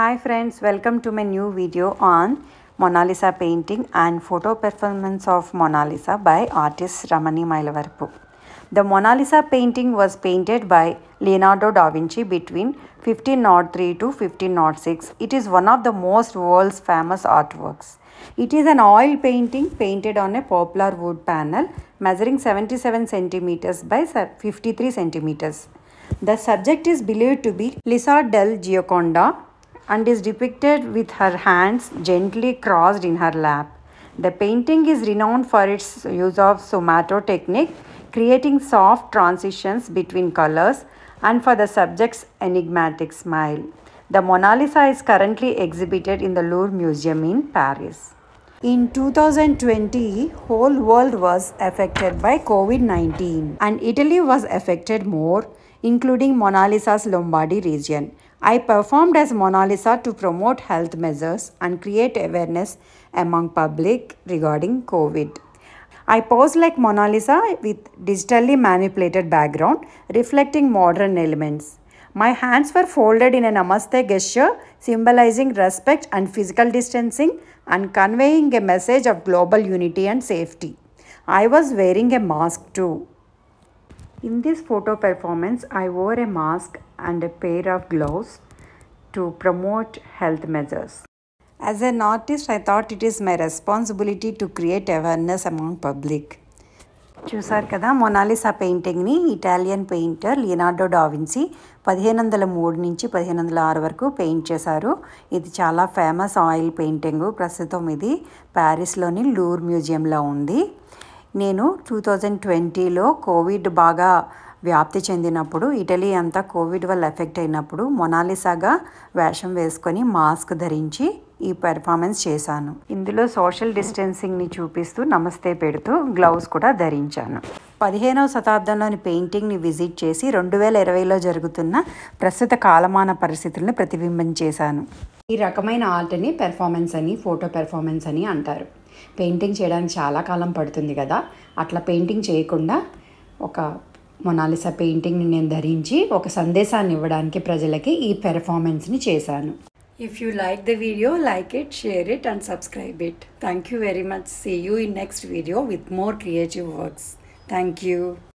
Hi friends, welcome to my new video on Mona Lisa painting and photo performance of Mona Lisa by artist Ramani Mailavarpu. The Mona Lisa painting was painted by Leonardo da Vinci between 1503 to 1506. It is one of the most world's famous artworks. It is an oil painting painted on a poplar wood panel measuring 77 centimeters by 53 centimeters. The subject is believed to be Lisa del Gioconda and is depicted with her hands gently crossed in her lap. The painting is renowned for its use of sfumato technique, creating soft transitions between colors, and for the subject's enigmatic smile. The Mona Lisa is currently exhibited in the Louvre Museum in Paris. In 2020, whole world was affected by COVID-19 and Italy was affected more, including Mona Lisa's Lombardy region. I performed as Mona Lisa to promote health measures and create awareness among public regarding COVID. I posed like Mona Lisa with digitally manipulated background reflecting modern elements. My hands were folded in a namaste gesture symbolizing respect and physical distancing and conveying a message of global unity and safety. I was wearing a mask too. In this photo performance, I wore a mask and a pair of gloves to promote health measures. As an artist, I thought it is my responsibility to create awareness among public. చూసారు కదా Mona Lisa పెయింటింగ్ని Italian painter Leonardo da Vinci పదిహేను వందల మూడు నుంచి పదిహేను వందల ఆరు వరకు పెయింట్ చేశారు ఇది చాలా ఫేమస్ ఆయిల్ పెయింటింగ్ ప్రస్తుతం ఇది ప్యారిస్లోని లూర్ మ్యూజియంలో ఉంది నేను టూ థౌజండ్ ట్వంటీలో కోవిడ్ బాగా వ్యాప్తి చెందినప్పుడు ఇటలీ అంతా కోవిడ్ వల్ల ఎఫెక్ట్ అయినప్పుడు మొనాలిసాగా వేషం వేసుకొని మాస్క్ ధరించి ఈ పెర్ఫార్మెన్స్ చేశాను. ఇందులో సోషల్ డిస్టెన్సింగ్ని చూపిస్తూ నమస్తే పెడుతూ గ్లౌస్ కూడా ధరించాను. పదిహేనవ శతాబ్దంలోని పెయింటింగ్ని విజిట్ చేసి రెండు వేల ఇరవైలో జరుగుతున్న ప్రస్తుత కాలమాన పరిస్థితులను ప్రతిబింబం చేశాను. ఈ రకమైన ఆర్ట్ని పెర్ఫార్మెన్స్ అని ఫోటో పెర్ఫార్మెన్స్ అని అంటారు. పెయింటింగ్ చేయడానికి చాలా కాలం పడుతుంది కదా. అట్లా పెయింటింగ్ చేయకుండా ఒక మొనాలిసా పెయింటింగ్ని నేను ధరించి ఒక సందేశాన్ని ఇవ్వడానికి ప్రజలకి ఈ పెర్ఫార్మెన్స్ని చేశాను. If you like the video like it share it and subscribe it thank you very much see you in next video with more creative works thank you